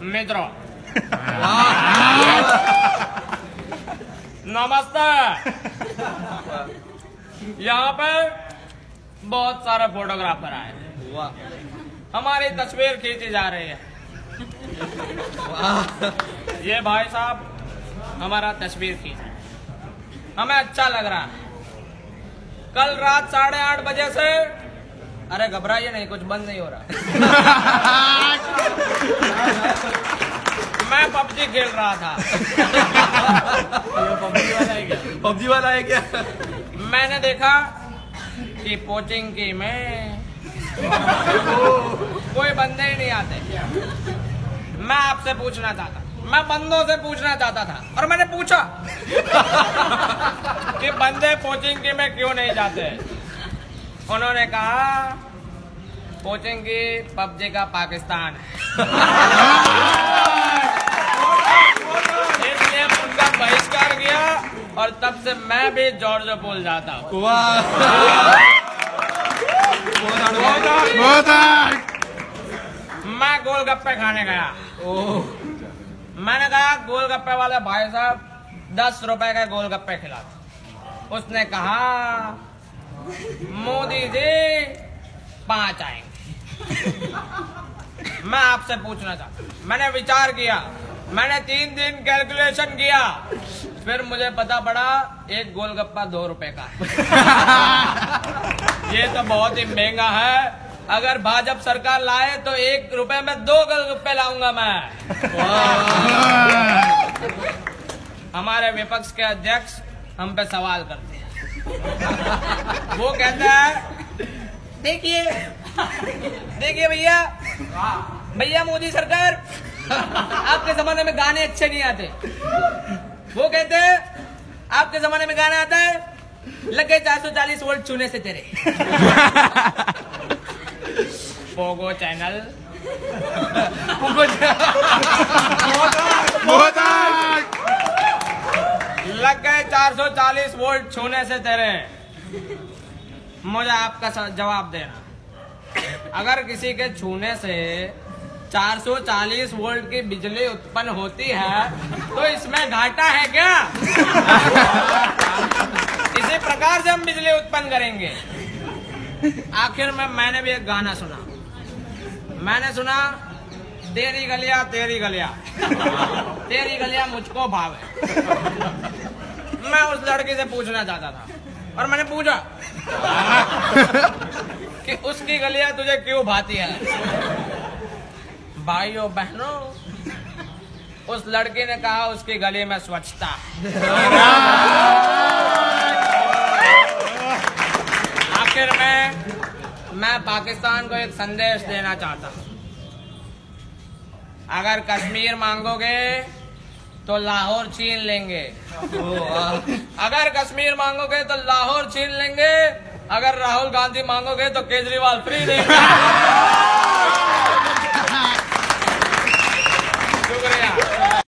मित्रों। नमस्ते। यहाँ पे बहुत सारे फोटोग्राफर आए हमारी तस्वीर खींची जा रही है। ये भाई साहब हमारा तस्वीर खींच हमें अच्छा लग रहा है। कल रात साढ़े आठ बजे से अरे घबराइए नहीं कुछ बंद नहीं हो रहा। मैं पबजी खेल रहा था। पबजी वाला है क्या? पबजी वाला है क्या मैंने देखा कि कोचिंग की में कोई बंदे ही नहीं आते। मैं आपसे पूछना चाहता मैं बंदों से पूछना चाहता था और मैंने पूछा कि बंदे कोचिंग की में क्यों नहीं जाते? उन्होंने कहा की पबजी का पाकिस्तान इसलिए उनका बहिष्कार किया और तब से मैं भी जॉर्ज पोल जाता हूँ। मैं गोलगप्पे खाने गया। मैंने कहा, गोलगप्पे वाले भाई साहब, दस रुपए के गोलगप्पे खिला। उसने कहा मोदी जी पाँच आएँगे। मैं आपसे पूछना चाहता हूँ। मैंने विचार किया। मैंने तीन दिन कैलकुलेशन किया। फिर मुझे पता पड़ा एक गोलगप्पा दो रुपए का। ये तो बहुत ही महँगा है। अगर भाजपा सरकार लाए तो एक रुपए में दो गोलगप्पे लाऊँगा मैं। हमारे विपक्ष के अध्यक्ष हम पे सवाल करते हैं। वो कहता है, देखिए देखिए भैया भैया मोदी सरकार, आपके जमाने में गाने अच्छे नहीं आते। वो कहते हैं, आपके जमाने में गाना आता है, लगे चार सौ चालीस वोल्ट छूने से तेरे। पोगो चैनल लग गए 440 वोल्ट छूने से तेरे। मुझे आपका जवाब देना। अगर किसी के छूने से 440 वोल्ट की बिजली उत्पन्न होती है तो इसमें घाटा है क्या? इसी प्रकार से हम बिजली उत्पन्न करेंगे। आखिर में मैंने भी एक गाना सुना। मैंने सुना, तेरी गलिया तेरी गलिया। तेरी गलिया मुझको भावे मैं उस लड़की से पूछना चाहता था। और मैंने पूछा कि उसकी गलिया तुझे क्यों भाती है? भाइयों, बहनों, उस लड़की ने कहा, उसकी गली में स्वच्छता आखिर में मैं पाकिस्तान को एक संदेश देना चाहता हूँ। अगर कश्मीर मांगोगे तो लाहौर छीन लेंगे। अगर कश्मीर मांगोगे तो लाहौर छीन लेंगे। अगर राहुल गांधी मांगोगे तो केजरीवाल फ्री देंगे।